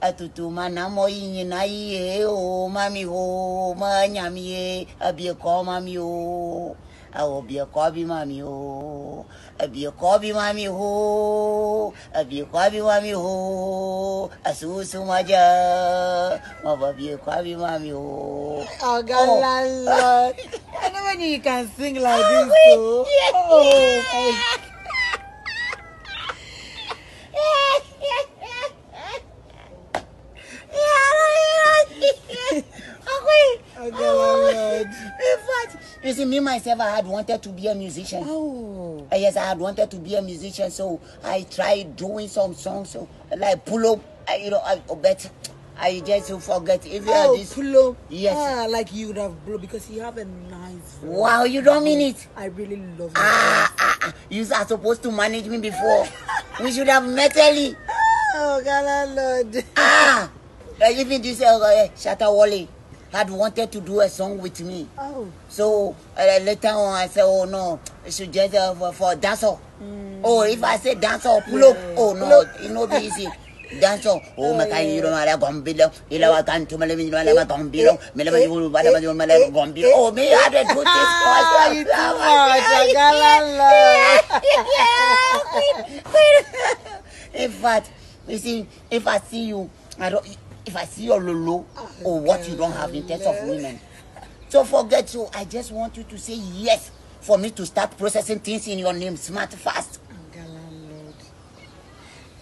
atutu mana mo yinyina ye eh, o mami o ma nyami ye eh, abie ko mami o awo bie ko bi mami o abie ko bi mami o abie ko bi mami o asusu ma ba bie ko bi mami o Oh, God, oh. Lord. I never knew you can sing like oh, this, though. Oh, my Oh, God, Lord. In fact, you see, me myself, I had wanted to be a musician. Oh. Uh, yes, I had wanted to be a musician, so I tried doing some songs, so like pull up, uh, you know, I, but I just forget. If you Oh, are this, pull up. Yes. Ah, like you would have blow because you have a nice voice. wow, you don't mean it. I really love Ah, ah, ah, you are supposed to manage me before. we should have met early. Oh, God, Lord. Ah, uh, even this uh, uh, Shatta Wally had wanted to do a song with me. Oh. So uh, later on, I said, "Oh no, it should just uh, for, for dancer." Oh, if I say dancer, pull up. Yeah. Oh no, it no be easy. Dancer. Oh, my God, you don't know, I gombilo. You know, I can't do my. You know, I gombilo. Me never you, but I do my gombilo. Oh, me, I to do this. Ah, you too much. Oh, God, Lord. In fact, you see, if I see you, I don't. If I see your lolo or what you don't have in terms of women, so forget you. I just want you to say yes for me to start processing things in your name smart fast. Oh.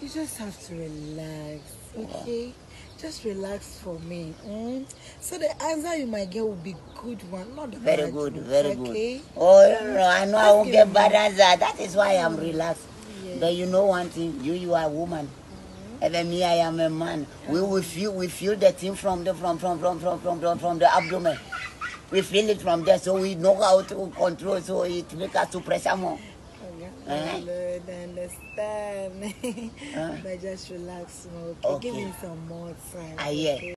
You just have to relax, okay? Just relax for me. Mm? So the answer you might get will be good one, not the Very bad good, one, very okay? good. Oh, no, no, I know I won't get bad answer. That is why I'm relaxed. Yeah. But you know one thing, you you are a woman. And then me, I am a man. We will feel we feel the thing from the from from from from from from, from the abdomen. We feel it from there, so we know how to control. So it make us to pressure more. Oh, God, Eh? Lord, I understand. Huh? but just relax more, okay? Give me some more time. Ah, yeah. okay?